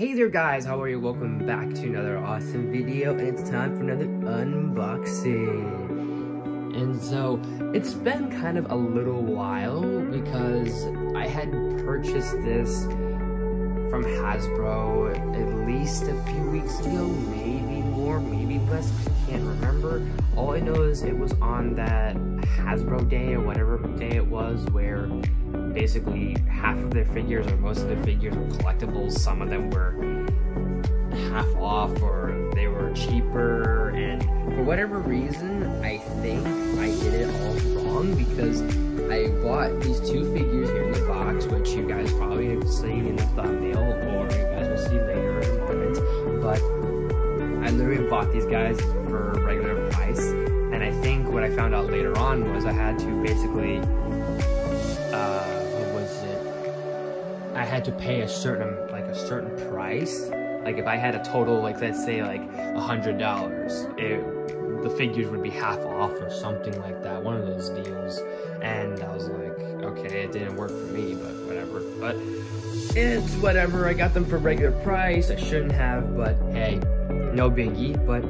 Hey there guys, how are you? Welcome back to another awesome video and it's time for another unboxing. And so, it's been kind of a little while because I had purchased this from Hasbro at least a few weeks ago, maybe maybe less, I can't remember. All I know is it was on that Hasbro day or whatever day it was where basically half of their figures or most of their figures were collectibles. Some of them were half off or they were cheaper. And for whatever reason, I think I did it all wrong because I bought these two figures here in the box, which you guys probably have seen in the bought these guys for regular price. And I think what I found out later on was I had to basically uh, what was it? I had to pay a certain like a certain price. Like if I had a total like let's say like a hundred dollars, the figures would be half off or something like that. One of those deals. And I was like, okay, it didn't work for me, but whatever. But it's whatever. I got them for regular price. I shouldn't have, but hey, no biggie. But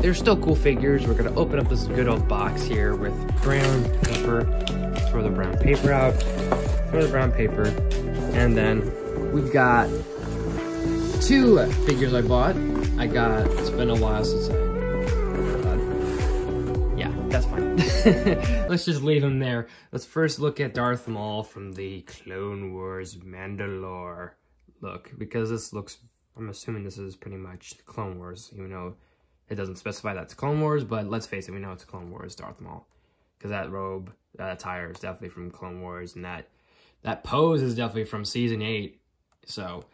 they're still cool figures. We're gonna open up this good old box here with brown paper. Throw the brown paper out for the brown paper. And then we've got two figures I bought. I got, it's been a while since I, yeah, that's fine. Let's just leave them there. Let's first look at Darth Maul from the Clone Wars Mandalore look, because this looks, I'm assuming this is pretty much Clone Wars, even though it doesn't specify that's Clone Wars, but let's face it, we know it's Clone Wars Darth Maul. Because that robe, that attire is definitely from Clone Wars, and that that pose is definitely from season 8. So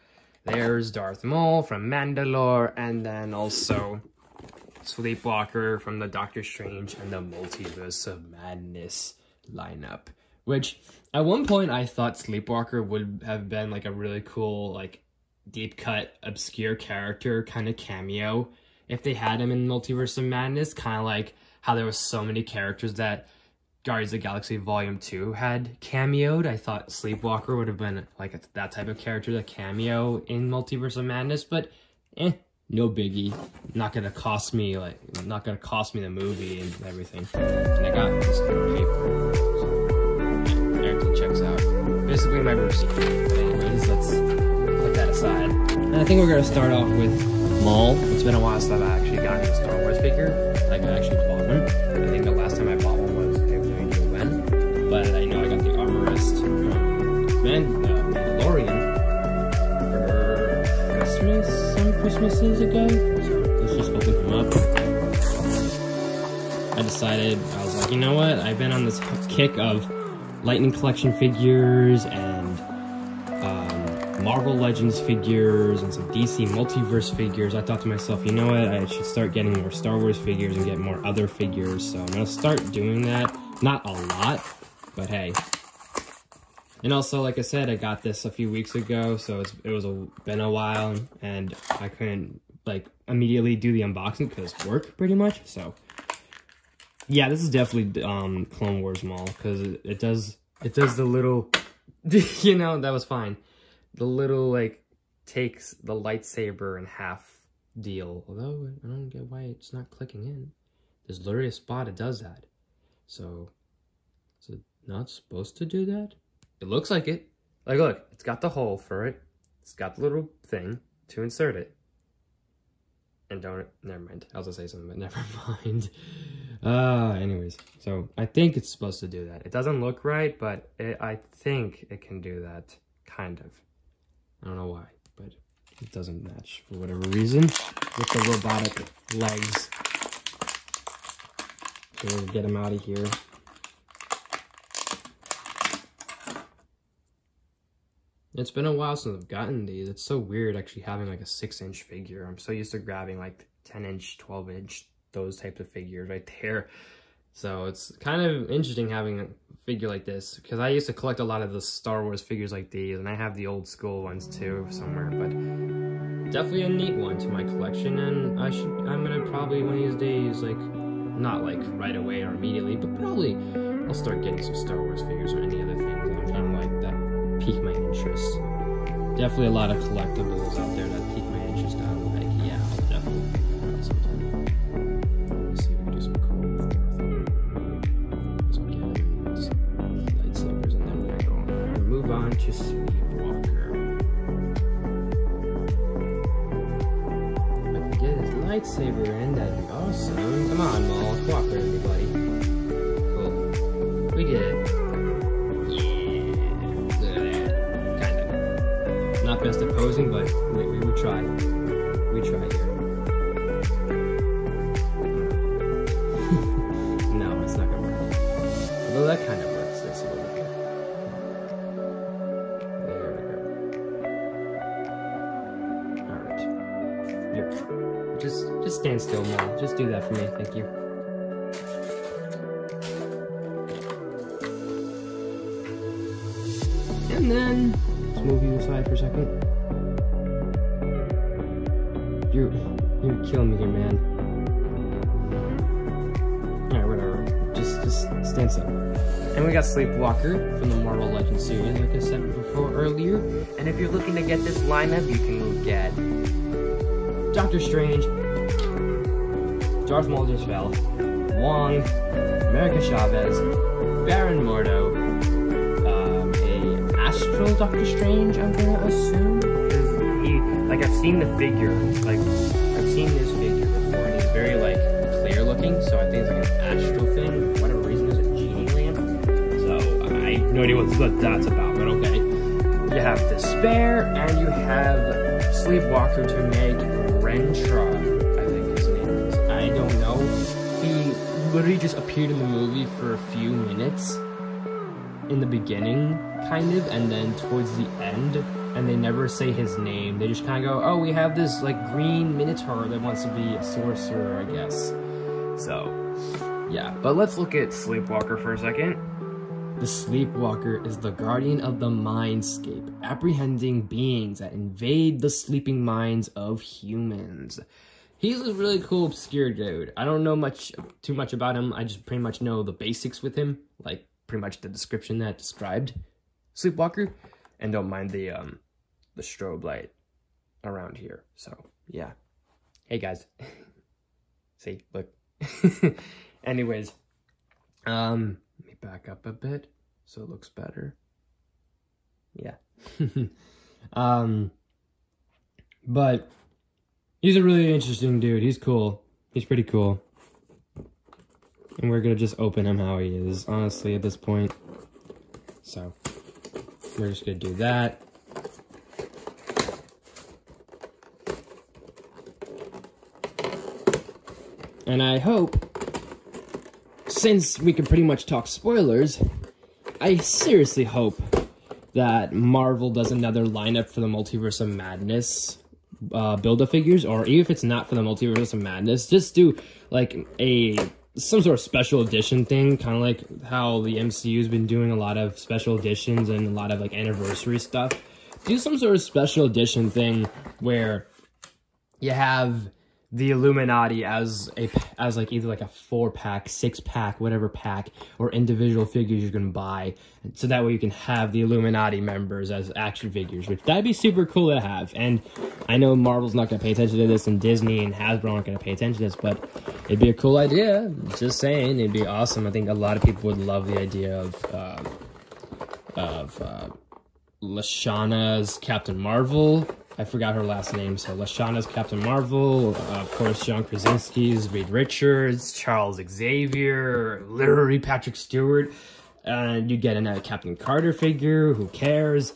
there's Darth Maul from Mandalore, and then also Sleepwalker from the Doctor Strange and the Multiverse of Madness lineup. Which, at one point, I thought Sleepwalker would have been like a really cool, like, deep cut, obscure character kind of cameo if they had him in Multiverse of Madness. Kind of like how there was so many characters that Guardians of Galaxy Volume 2 had cameoed. I thought Sleepwalker would have been like a, that type of character to cameo in Multiverse of Madness, but eh, no biggie. Not gonna cost me like not gonna cost me the movie and everything. And I got this. So everything checks out. Basically my receipt. Anyways, put that aside. And I think we're gonna start off with Maul. It's been a while since I've actually gotten a Star Wars figure. Like I actually bought one. I think the last time I bought one was every knee when. but I know I got the armorist from Man uh, Mandalorian for Christmas, some Christmases ago. So let's just open him up. I decided, I was like, you know what? I've been on this kick of Lightning Collection figures and Marvel Legends figures and some DC Multiverse figures. I thought to myself, you know what? I should start getting more Star Wars figures and get more other figures. So I'm to start doing that. Not a lot, but hey. And also, like I said, I got this a few weeks ago, so it was a, been a while, and I couldn't, like, immediately do the unboxing because work, pretty much, so. Yeah, this is definitely um, Clone Wars Maul, because it, it does, it does the little, you know, that was fine. The little, like, takes the lightsaber in half deal. Although, I don't get why it's not clicking in. There's literally a spot it does that. So, is it not supposed to do that? It looks like it. Like, look, it's got the hole for it. It's got the little thing to insert it. And don't, never mind. I was gonna say something, but never mind. Uh, anyways, so I think it's supposed to do that. It doesn't look right, but it, I think it can do that, kind of. I don't know why, but it doesn't match for whatever reason with the robotic legs. So we'll get him out of here. It's been a while since I've gotten these. It's so weird actually having like a 6-inch figure. I'm so used to grabbing like 10-inch, 12-inch, those types of figures right there. So it's kind of interesting having a figure like this because I used to collect a lot of the Star Wars figures like these and I have the old school ones too somewhere, but definitely a neat one to my collection and I should, I'm gonna probably one of these days, like, not like right away or immediately, but probably I'll start getting some Star Wars figures or any other things. I'm trying to like that pique my interest. definitely a lot of collectibles out there that pique my interest. I'm like, lightsaber in, that'd be awesome. Come on, Maul, cooperate buddy. Cool. We did it. Yeah, look at that. Kind of. Not best at posing, but we, we, we try. We try here. Just just stand still, Maul. Just do that for me, thank you. And then let's move you aside for a second. You're you're killing me here, man. Alright, whatever. Just just stand still. And we got Sleepwalker from the Marvel Legends series, like I said before earlier. And if you're looking to get this lineup, you can get Doctor Strange, Darth Maul just fell, Wong, America Chavez, Baron Mordo, um, a Astral Doctor Strange, I'm gonna assume. 'cause he, like, I've seen the figure, like, I've seen this figure before, and he's very, like, clear looking, so I think it's like an astral thing. For whatever reason, there's a genie lamp. So I have no idea what that's about, but okay. You have Despair, and you have Sleepwalker to make Rintrah, I think his name is. I don't know. He literally just appeared in the movie for a few minutes in the beginning, kind of, and then towards the end, and they never say his name. They just kind of go, oh, we have this, like, green Minotaur that wants to be a sorcerer, I guess. So, yeah. But let's look at Sleepwalker for a second. The Sleepwalker is the guardian of the mindscape, apprehending beings that invade the sleeping minds of humans. He's a really cool, obscure dude. I don't know much, too much about him. I just pretty much know the basics with him, like pretty much the description that described Sleepwalker, and don't mind the um, the strobe light around here. So yeah. Hey guys. See, look. Anyways, um, let me back up a bit so it looks better. Yeah. um, but he's a really interesting dude. He's cool. He's pretty cool. And we're gonna just open him how he is, honestly, at this point. So, we're just gonna do that. And I hope, since we can pretty much talk spoilers, I seriously hope that Marvel does another lineup for the Multiverse of Madness uh, Build-A-Figures, or even if it's not for the Multiverse of Madness, just do like a some sort of special edition thing, kind of like how the MCU's been doing a lot of special editions and a lot of like anniversary stuff. Do some sort of special edition thing where you have the Illuminati as a as like either like a four pack, six pack, whatever pack, or individual figures you can buy, so that way you can have the Illuminati members as action figures, which that'd be super cool to have. And I know Marvel's not gonna pay attention to this, and Disney and Hasbro aren't gonna pay attention to this, but it'd be a cool idea. Just saying, it'd be awesome. I think a lot of people would love the idea of uh, of uh, Lashana's Captain Marvel. I forgot her last name, so Lashana's Captain Marvel, uh, of course, John Krasinski's Reed Richards, Charles Xavier, literally Patrick Stewart, and you get a Captain Carter figure, who cares?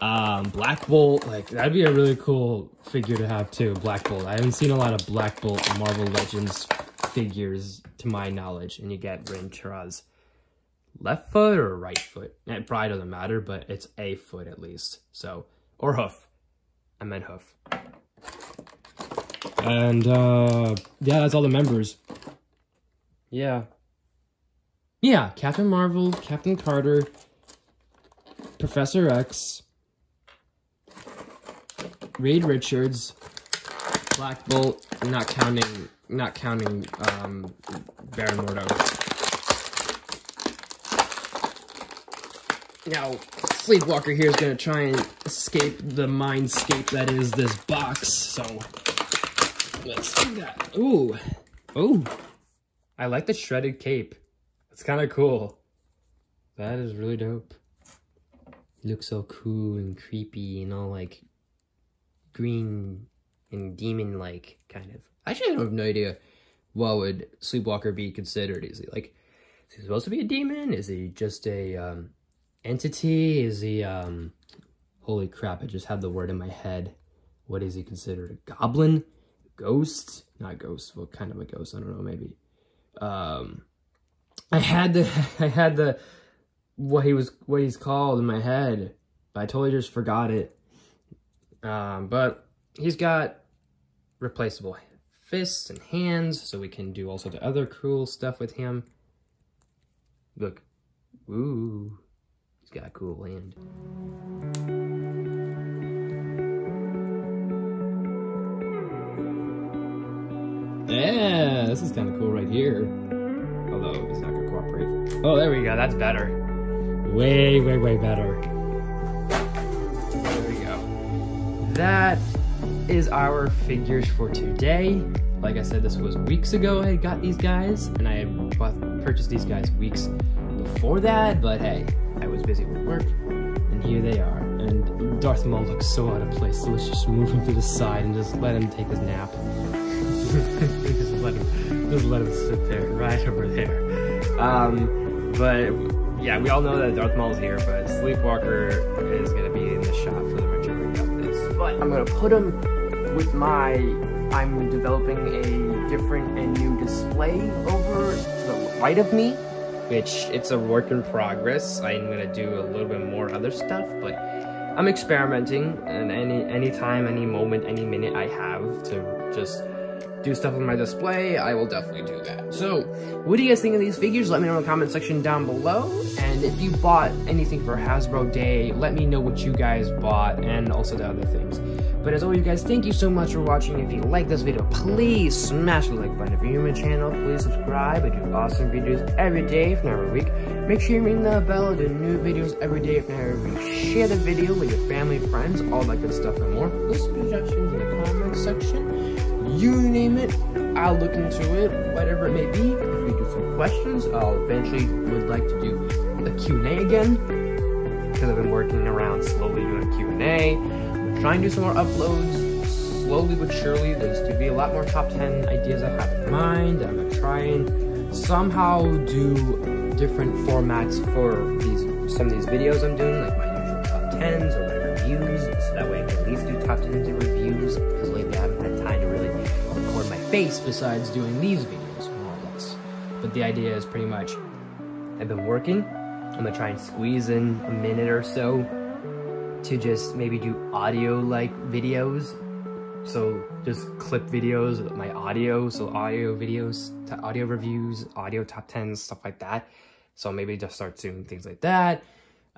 Um, Black Bolt, like, that'd be a really cool figure to have too, Black Bolt. I haven't seen a lot of Black Bolt Marvel Legends figures, to my knowledge, and you get Rintrah's left foot or right foot. It probably doesn't matter, but it's a foot at least, so, or hoof. I meant hoof. And, uh, yeah, that's all the members. Yeah. Yeah, Captain Marvel, Captain Carter, Professor X, Reed Richards, Black Bolt, not counting, not counting, um, Baron Mordo. Now, Sleepwalker here is going to try and escape the mindscape that is this box. So let's do that. Ooh. Ooh. I like the shredded cape. It's kind of cool. That is really dope. looks so cool and creepy and all like green and demon-like kind of. Actually, I don't have no idea what would Sleepwalker be considered. Is he like, is he supposed to be a demon? Is he just a um, entity? Is he, um, holy crap, I just had the word in my head. What is he considered? A goblin? Ghost? Not ghost, what kind of a ghost? I don't know, maybe. Um, I had the, I had the, what he was, what he's called in my head, but I totally just forgot it. Um, but he's got replaceable fists and hands, so we can do all sorts of other cool stuff with him. Look. Ooh. He's got a cool hand. Yeah, this is kind of cool right here. Although, it's not to cooperate. Oh, there we go. That's better. Way, way, way better. There we go. That is our figures for today. Like I said, this was weeks ago I got these guys, and I had bought, purchased these guys weeks before that, but hey, I was busy with work, and here they are. And Darth Maul looks so out of place, so let's just move him to the side and just let him take his nap. just let him, just let him sit there, right over there. Um, but yeah, we all know that Darth Maul's here, but Sleepwalker is gonna be in the shot for the majority of this. But I'm gonna put him with my, I'm developing a different and new display over to the right of me, which it's a work in progress. I'm gonna do a little bit more other stuff, but I'm experimenting and any any time, any moment, any minute I have to just do stuff on my display, I will definitely do that. So, what do you guys think of these figures? Let me know in the comment section down below. And if you bought anything for Hasbro Day, let me know what you guys bought and also the other things. But as always, you guys, thank you so much for watching. If you like this video, please smash the like button. If you're new to my channel, please subscribe. I do awesome videos every day, if not every week. Make sure you ring the bell. Do new videos every day, if not every week. Share the video with your family, friends, all that good stuff and more. Leave suggestions in the comment section you name it, I'll look into it, whatever it may be. If we do some questions, I'll eventually would like to do a Q&A again, because I've been working around slowly doing a Q&A. I'm trying to do some more uploads, slowly but surely. There's to be a lot more top 10 ideas I have in mind. I'm gonna try and somehow do different formats for these some of these videos I'm doing, like my usual top 10s or my reviews, so that way I can at least do top 10s and reviews, because lately I haven't had time face besides doing these videos, more or less. But the idea is pretty much, I've been working, I'm gonna try and squeeze in a minute or so to just maybe do audio-like videos. So just clip videos of my audio, so audio videos, audio reviews, audio top 10s, stuff like that. So maybe just start doing things like that.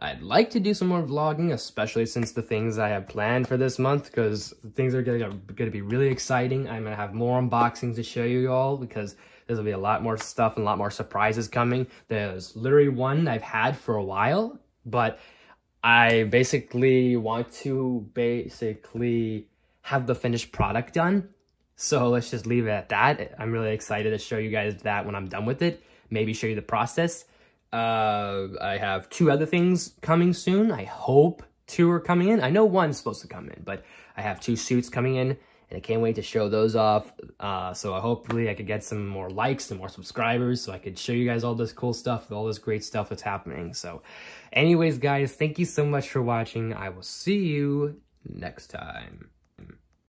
I'd like to do some more vlogging, especially since the things I have planned for this month, because things are gonna, gonna be really exciting. I'm gonna have more unboxings to show you all, because there's gonna be a lot more stuff and a lot more surprises coming. There's literally one I've had for a while, but I basically want to basically have the finished product done. So let's just leave it at that. I'm really excited to show you guys that when I'm done with it. Maybe show you the process. Uh, I have two other things coming soon. I hope two are coming in. I know one's supposed to come in, but I have two suits coming in, and I can't wait to show those off. Uh, so hopefully I could get some more likes and more subscribers so I could show you guys all this cool stuff, all this great stuff that's happening. So anyways, guys, thank you so much for watching. I will see you next time.